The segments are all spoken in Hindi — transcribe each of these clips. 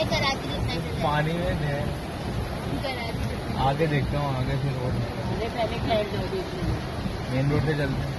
हमारे कराची पानी में है। आगे देखता हूँ आगे फिर रोड मेन रोड से चलते हैं।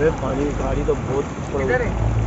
पानी गाड़ी तो बहुत